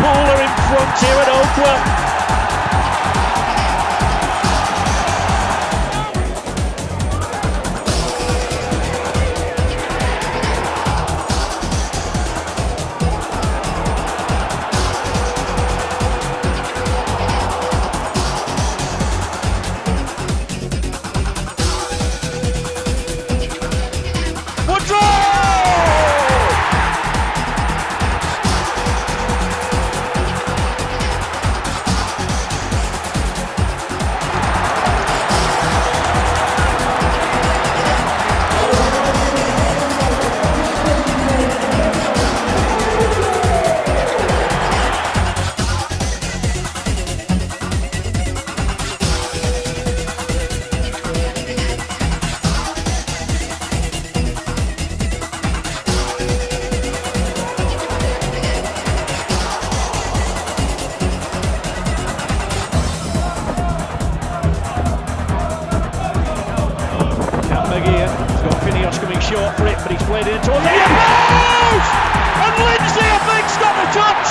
Blackpool are in front here at Oakwell. Phineas coming short for it, but he's played it in towards the post! And Lindsay, I think's got the touch!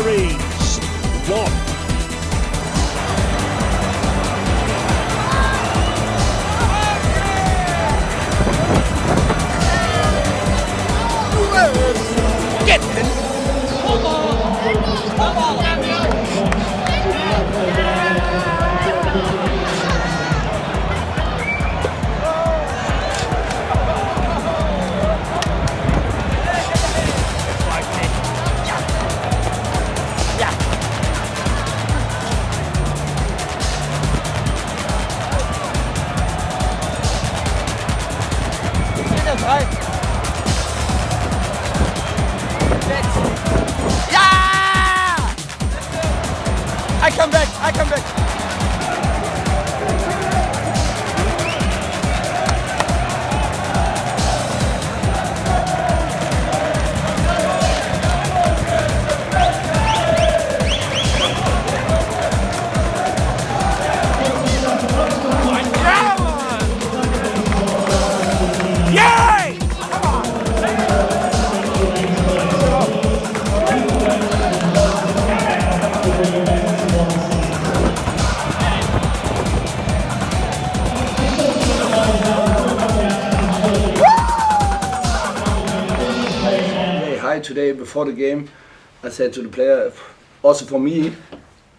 The today before the game, I said to the player, also for me,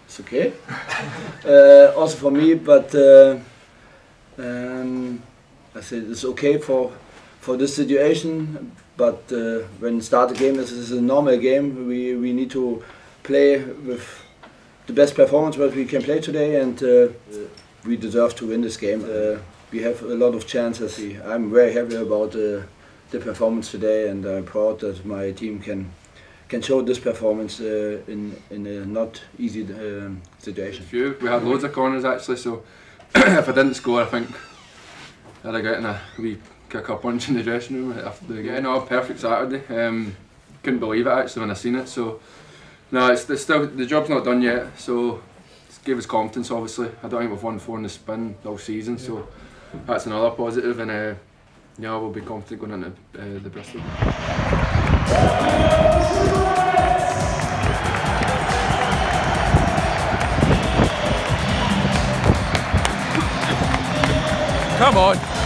it's okay. uh, also for me, but uh, um, I said it's okay for for this situation. But uh, when start the game, this is a normal game. We we need to play with the best performance that we can play today, and uh, we deserve to win this game. Uh, we have a lot of chances. I'm very happy about uh, the performance today, and I'm proud that my team can can show this performance uh, in in a not easy um, situation. Few. We had loads of corners actually, so if I didn't score, I think I'd have gotten a wee kick a punch in the dressing room after the game. No, perfect Saturday. Um, couldn't believe it actually when I seen it. So no, it's, it's still the job's not done yet. So it gave us confidence. Obviously, I don't think we've won four in the spin all season, yeah. so that's another positive. And uh, Ja, wo bekommt sie nu. Eh, det är Brazil? Come on!